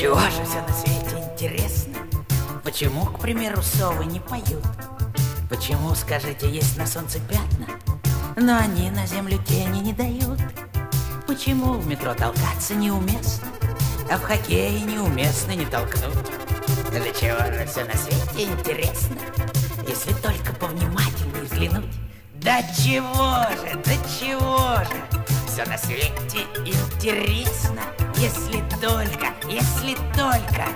все на свете интересно? Почему, к примеру, совы не поют? Почему, скажите, есть на солнце пятна, но они на землю тени не дают? Почему в метро толкаться неуместно, а в хоккее неуместно не толкнуть? Для чего же все на свете интересно, если только повнимательнее взглянуть? Да чего же, да чего же, все на свете интересно, если только, если только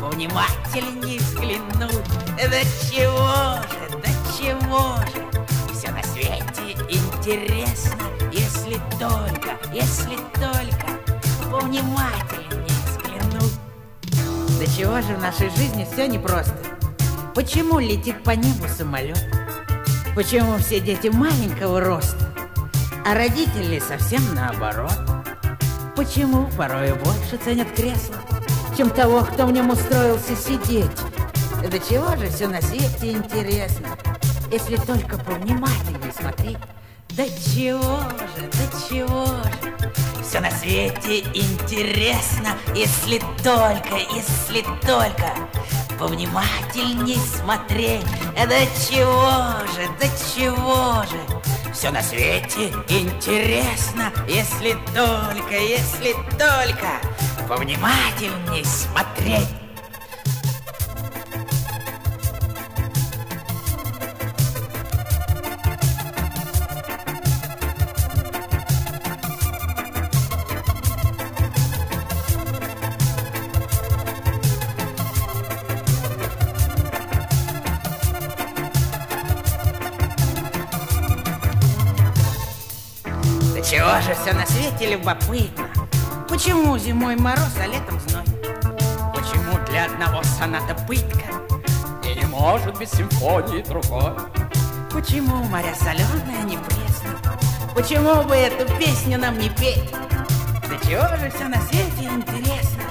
повнимательнее взглянуть. Да чего же, да чего же, все на свете интересно, если только, если только повнимательнее взглянуть. Да чего же в нашей жизни все непросто? Почему летит по небу самолет? Почему все дети маленького роста, а родители совсем наоборот? Почему порой больше ценят кресло, чем того, кто в нем устроился сидеть? Да чего же все на свете интересно, если только повнимательнее смотреть? Да чего же, да чего же, все на свете интересно, если только, если только повнимательней смотреть. Да чего же, да чего же, все на свете интересно, если только, если только повнимательней смотреть. Чего же все на свете любопытно? Почему зимой мороз, а летом зной? Почему для одного соната пытка? И не может быть симфонии другой. Почему моря соленые, не пресны? Почему бы эту песню нам не петь? Да чего же все на свете интересно,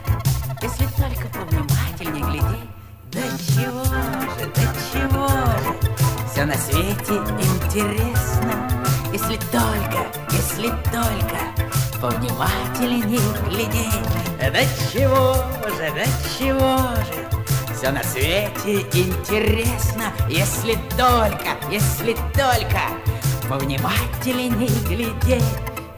если только повнимательнее глядеть? Да чего же, да чего же, все на свете интересно, если только, если только повнимательнее глядеть. Да чего же, да чего же, все на свете интересно, если только, если только повнимательнее глядеть.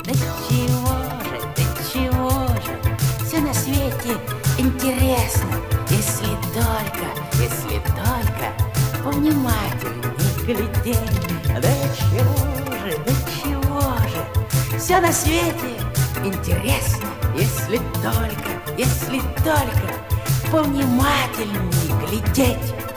Да чего же, да чего же, все на свете интересно, если только, если только повнимательнее глядеть. Да чего же, да чего же, все на свете интересно, если только, если только повнимательнее глядеть.